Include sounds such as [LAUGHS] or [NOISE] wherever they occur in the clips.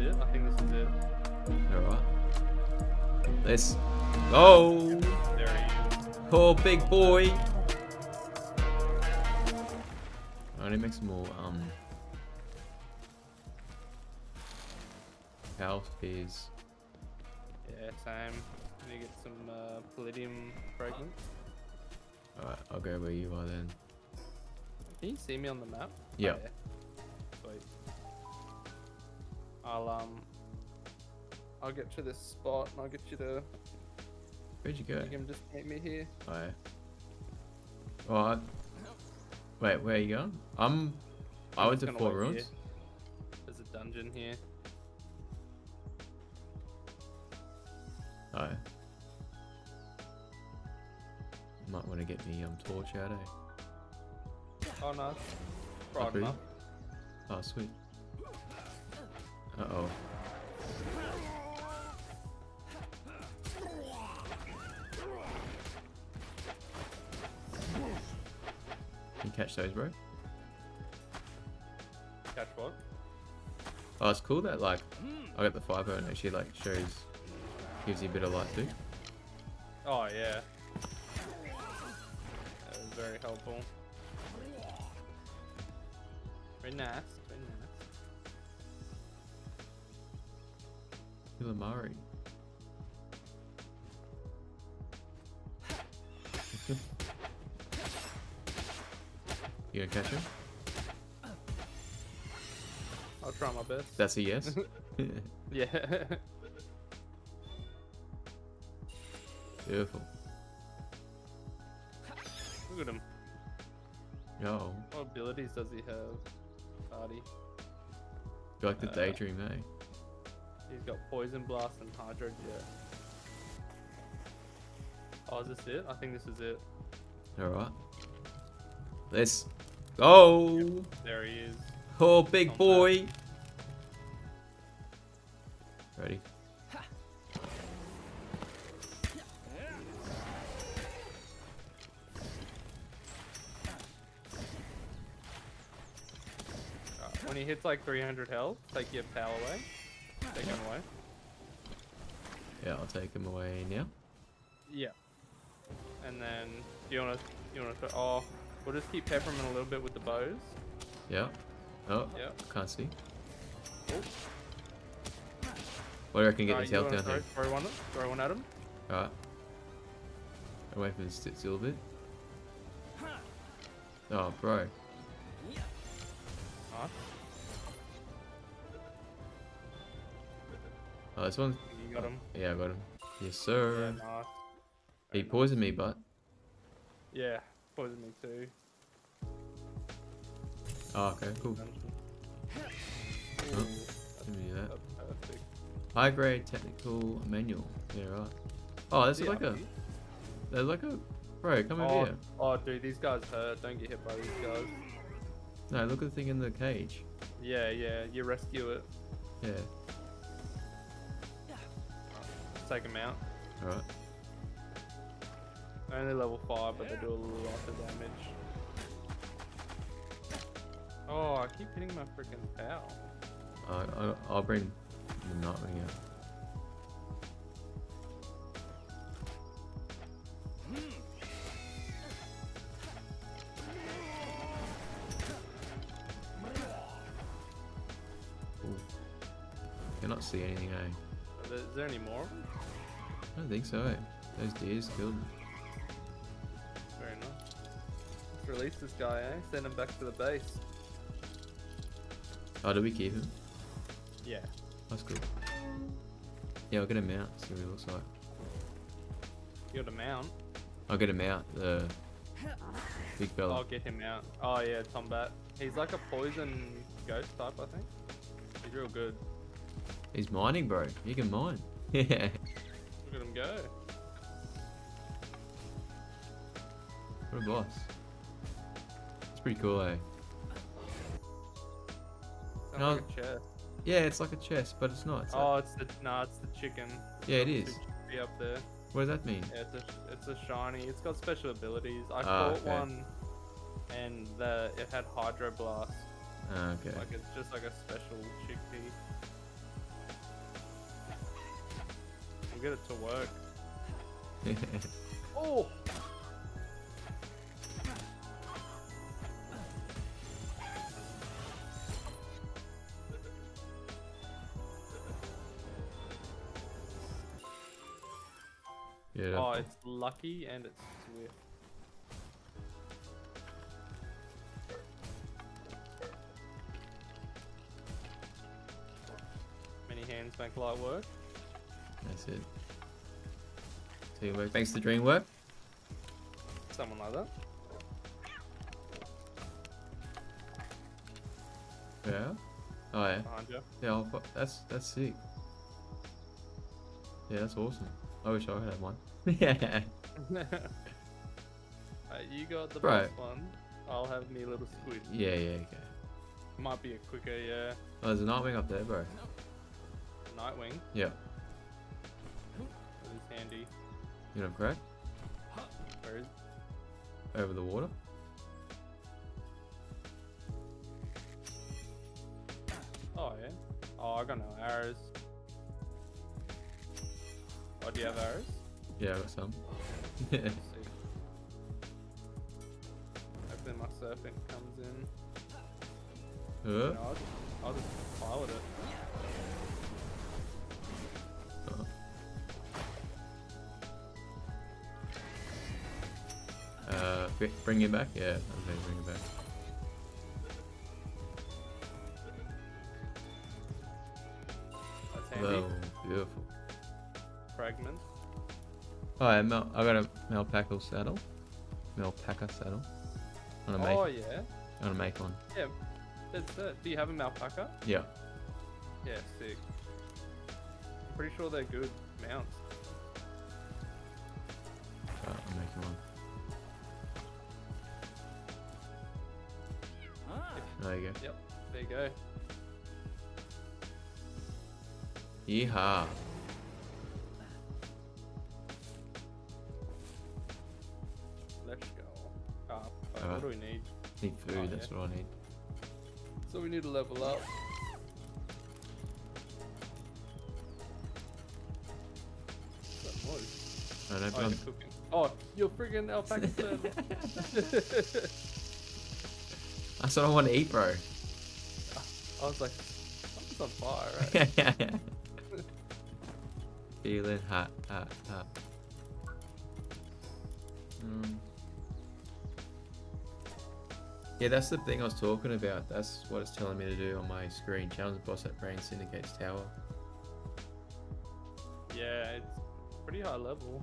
it? I think this is it. Alright. Let's go. There he is. Oh, big boy. I need to make some more, um, power. Yeah, same. Need to get some uh, Paldium fragments. Alright, I'll go where you are then. Can you see me on the map? Yeah. Oh, Sweet. I'll um. I'll get to this spot and I'll get you to. Where'd you go? You can just meet me here. Alright. Alright. Wait, where are you going? I'm. I went to gonna Fort wait Ruins. here. There's a dungeon here. Alright. Might want to get me um torch out, eh? Oh nice. Oh, Right. Oh, sweet. Uh oh. Can you catch those, bro? Catch what? Oh, it's cool that like I got the fire and actually like shows, gives you a bit of light too. Oh yeah. That was very helpful. Very nice. Killamari. you gonna catch him? I'll try my best. That's a yes. [LAUGHS] yeah. Beautiful. Look at him. Yo, What abilities does he have? Party. you like the Uh, Daedream, eh? He's got poison blast and hydro jet. Oh, is this it? I think this is it. Alright. Let's go! There he is. Oh, big Not bad. boy! Ready? When he hits like 300 health, take your power away. Take him away. Yeah, I'll take him away now. Yeah. And then you wanna you wanna th- oh we'll just keep peppering him a little bit with the bows. Yeah. Oh, Yeah. can't see. Oh. What do you reckon? Get you health down throw, here. throw one throw one at him. Alright. Away from the still a little bit. Oh, bro. Nice. Oh, this one. You got him. Yeah, I got him. Yes, Yeah, sir. nice. He poisoned me, but. Yeah, poisoned me too. Oh, okay, cool. Oh, Give me that. High grade technical manual. Yeah, right. Oh, this is Yeah, like a. There's like a. Bro, come over Oh, here. oh, dude, these guys hurt. Don't get hit by these guys. No, look at the thing in the cage. Yeah, yeah. You rescue it. Yeah. Take them out. Alright. Only level 5, but they do a lot of damage. Oh, I keep hitting my freaking power. Uh, I, I'll bring the Nitewing out. Ooh. Cannot see anything, eh? Are there, is there any more of them? I don't think so, eh? Those deers killed me. Very nice. Let's release this guy, eh? Send him back to the base. Oh, did we keep him? Yeah. That's cool. Yeah, I'll get him out, see what he looks like. You got a mount. I'll get him out, the big fella. I'll get him out. Oh yeah, Tombat. He's like a poison ghost type, I think. He's real good. He's mining, bro. He can mine. [LAUGHS] Yeah. Look at him go. What a boss. It's pretty cool, eh? Sounds No. like a chest. Yeah, it's like a chest, but it's not. It's like- Oh, it's the no, it's the chicken. Yeah, it is. up there. what does that mean? Yeah, it's a it's a shiny. It's got special abilities. I Ah, caught okay. one, and the it had Hydro Blast. Ah, okay. Like it's just like a special Chikipi. We'll get it to work. [LAUGHS] Oh! yeah. Oh, it's lucky and it's swift. Many hands make light work. That's it. Teamwork. Thanks to Dreamwork. Someone like that. Yeah. Oh yeah. Behind you. Yeah. I'll, that's that's sick. Yeah, that's awesome. I wish I had one. [LAUGHS] yeah. [LAUGHS] You got the Bro. boss one. I'll have me little squid. Yeah. Yeah. Okay. Might be a quicker, yeah. Oh, there's a Nitewing up there, bro. Nitewing. Yeah. Handy. You know, correct? Where is? Over the water. Oh yeah. Oh, I got no arrows. Oh, do you have arrows? Yeah, I got some. Let's. Hopefully my serpent comes in. uh, No, I'll, just, I'll just pilot it. Bring it back. Yeah, okay, bring it back. Oh, beautiful. Fragments. Oh, yeah, Mel- I got a Melpaca saddle. Melpaca saddle. I wanna make. Oh yeah. I wanna make one. Yeah. That's it. Do you have a alpaca? Yeah. Yeah, sick. I'm pretty sure they're good mounts. Go. Yeehaw. Let's go. Ah, Alright. what do we need? Need food. Oh, that's yeah. what I need. So we need to level up. That noise? Oh, you're cooking. Oh, you're friggin' alpaca. [LAUGHS] That's what I want to eat, bro. I was like, something's on fire, right? [LAUGHS] Yeah, yeah, [LAUGHS] yeah. Feeling hot, hot, hot. Mm. Yeah, that's the thing I was talking about. That's what it's telling me to do on my screen. Challenge the boss at Rayne Syndicate's tower. yeah, it's pretty high level.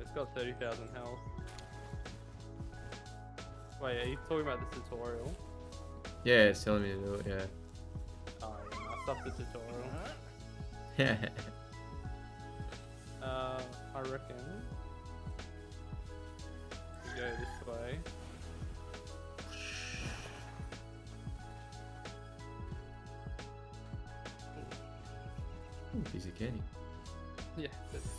It's got 30,000 health. Wait, are you talking about the tutorial? Yeah, it's telling me to do it, yeah. Oh, yeah, I stopped the tutorial. [LAUGHS] Yeah. Uh, I reckon we go this way. Ooh, piece of candy. Yeah, that's it.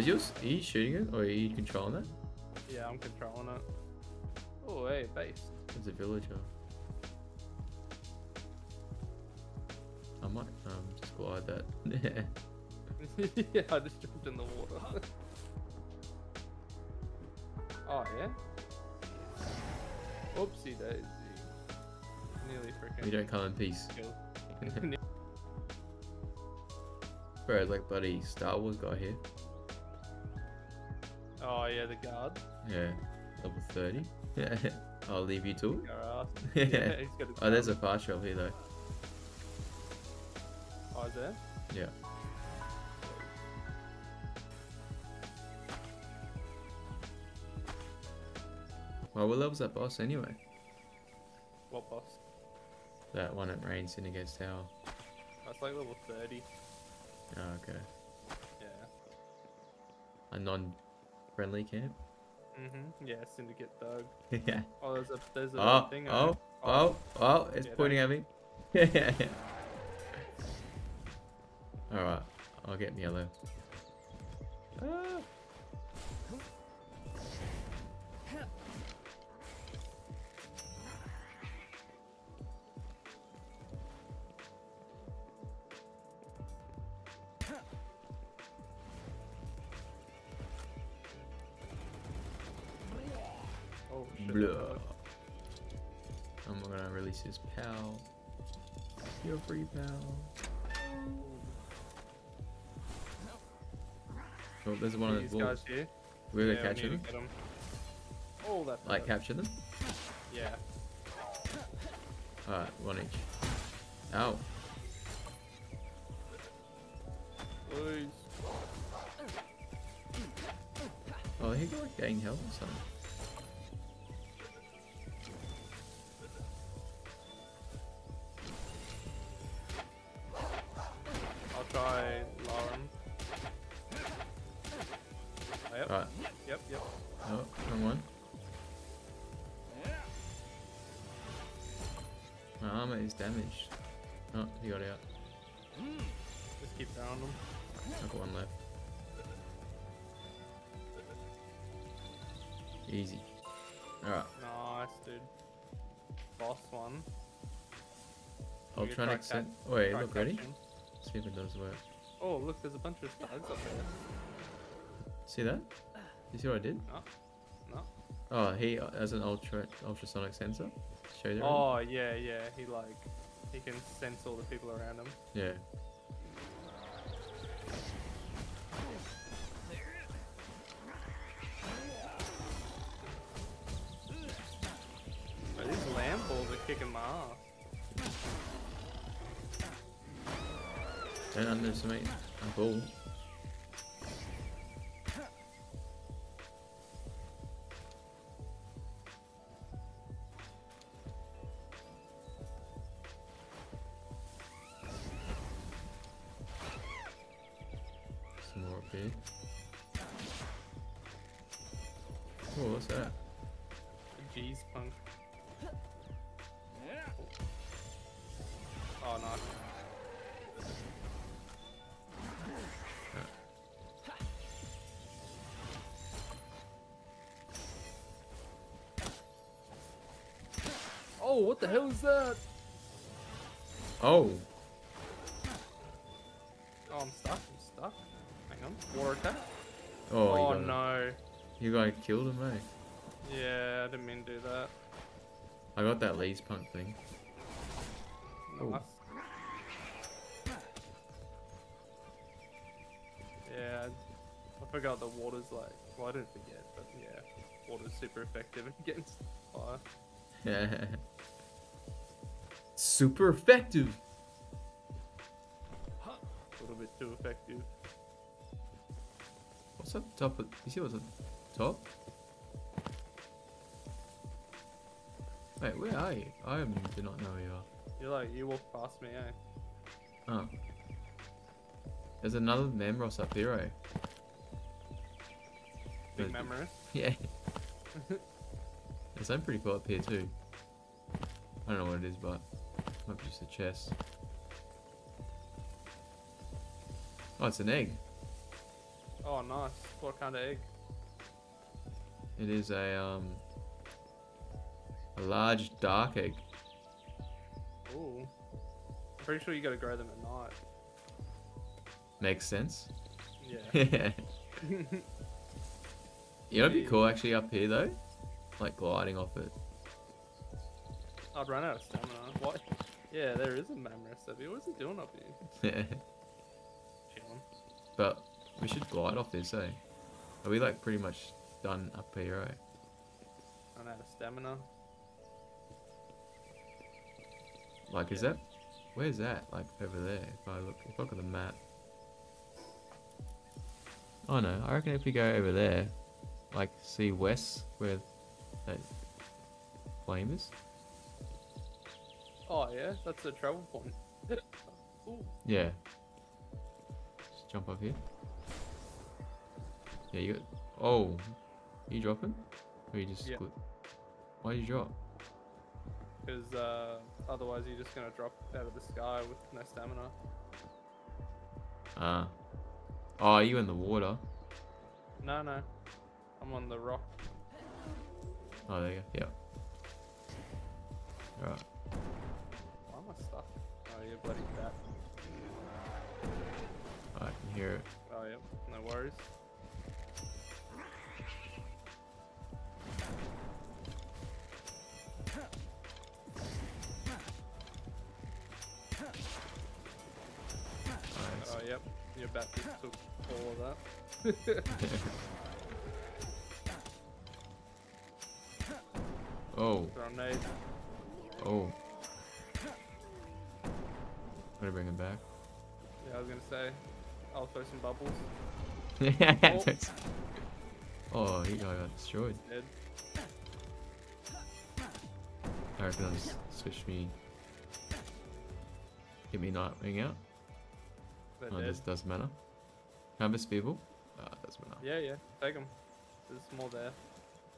Is yours, are you shooting it or are you controlling it? Yeah, I'm controlling it. Oh, hey, base. It's a villager. I might um just glide that. [LAUGHS] yeah, I just jumped in the water. [LAUGHS] oh, yeah? Oopsie daisy. Nearly freaking we don't come in peace. [LAUGHS] Bro, like bloody Star Wars guy here. oh, yeah, the guard. Yeah, level 30. Yeah, [LAUGHS] I'll leave you to it. Our. [LAUGHS] Yeah. Yeah, he's got a Oh, there's a gun. fast travel here though. Oh, is there? Yeah. Well, what level's that boss anyway? What boss? That one at Rayne Syndicate's Tower. That's like level 30. Oh, okay. Yeah. A non-friendly camp? Mm-hmm. Yeah, Syndicate Dog. [LAUGHS] yeah. Oh, there's a there's a Oh, thing. oh, oh, oh, it's Yeah, pointing at me. [LAUGHS] Yeah. Alright, I'll get yellow. Ah. Blah. definitely. I'm gonna release his pal. You're free pal. Oh, there's one of These the guys wolves. here. We're gonna catch need to them. get 'em. Oh, that's Like capture them. Yeah. Alright, one each. Ow. Please. Oh, he got like gain health or something. My armor is damaged. Oh, he got out. Just keep throwing them. I've got one left. Easy. Alright, Nice, dude. Boss one. I'll try try and extend. catch- Wait, look ready? See if it does work. Oh, look, there's a bunch of studs up there. See that? You see what I did? No. No. Oh, he has an ultra ultrasonic sensor. Oh, yeah, yeah. He, like, he can sense all the people around him. Yeah. But these Lamballs are kicking my ass. Don't underestimate a ball. Oh, what the hell is that? Oh, Oh, I'm stuck. I'm stuck. Hang on. Water attack. oh, Oh, you got him. no. You guys killed him, eh? Yeah, I didn't mean to do that. I got that Leezpunk thing. Oh. Nice. Yeah, I forgot the water's like. Well, I didn't forget, but yeah, water's super effective [LAUGHS] against fire. [LAUGHS] Super effective. A little bit too effective. What's up top? Of, you see what's up top? Wait, where are you? I do not know where you are. You're like, you walk past me, eh? Oh. There's another Memros up here, eh? Big memory. [LAUGHS] Yeah. There's something pretty cool up here too. I don't know what it is, but might be just a chest. Oh, it's an egg. Oh, nice. What kind of egg? It is a um a large dark egg. Ooh. I'm pretty sure you gotta grow them at night. Makes sense. Yeah. yeah. [LAUGHS] You know, it'd be cool actually up here though, like gliding off it. I'd run out of stamina. What? Yeah, there is a Mammoth up here. What's he doing up here? [LAUGHS] Chilling. but we should glide off this, eh? Are we like pretty much done up here, right? Run out of stamina. Like, is that where's that? Like over there? If I look, if I look at the map. Oh no, I reckon if we go over there, like see west where that flame is. Oh yeah, that's a travel point. [LAUGHS] Yeah. Just jump up here. Yeah, you got. Oh, you dropping? Or you just? Yeah. Split? Why you drop? Because uh, otherwise you're just gonna drop out of the sky with no stamina. Ah. Oh, are you in the water? No, no. I'm on the rock. Oh, there you go. Yeah. Alright. Why am I stuck? Oh, you bloody bat. Oh, I can hear it. Oh, yep. Yeah. No worries. Right. Oh, yep. Your bat took all of that. [LAUGHS] [LAUGHS] oh, Grenade. oh. I'm gonna bring him back. Yeah, I was gonna say. I'll throw some bubbles. [LAUGHS] oh, he got destroyed. Dead. I reckon I'll just switch me. Get me Nitewing out. They're Oh, dead. this doesn't matter. Canvas people. Ah, it does matter. Yeah, yeah. Take them. There's more there.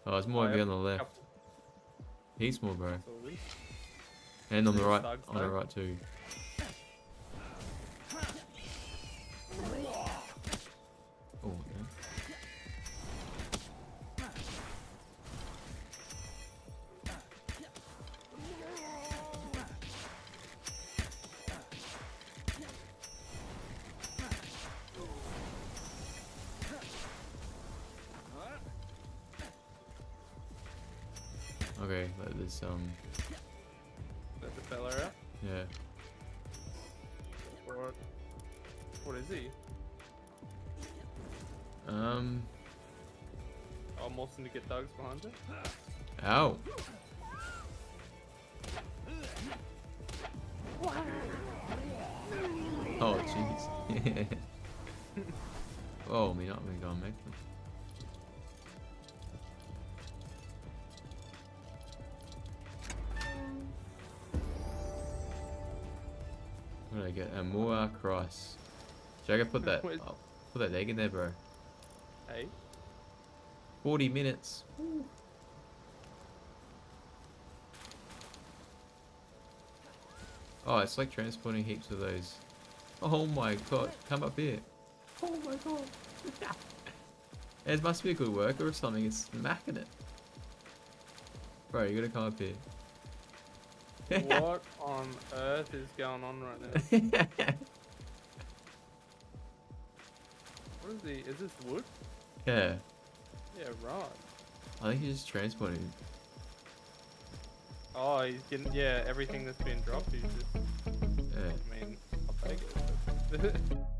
Oh, there's more Oh, of you on the left. He's more, bro. And on the right, on the right too. Okay, let this um, Let the fella out. yeah. Or what is he? Um, Almost Oh, more get thugs behind him. ow. Oh, jeez. [LAUGHS] oh, me not me gonna make them. Get? A Moa cross. Should I go put that? [LAUGHS] Oh, put that egg in there, bro. Hey. 40 minutes. Oh, it's like transporting heaps of those. Oh my god, come up here. Oh my god. it must be a good worker or something, it's smacking it. Bro, you gotta come up here. What on earth is going on right now? What is he? Is this wood? yeah, Yeah, right. I think he's just transporting. Oh, he's getting yeah everything that's been dropped. He's just. Yeah. I mean, I'll take it. [LAUGHS]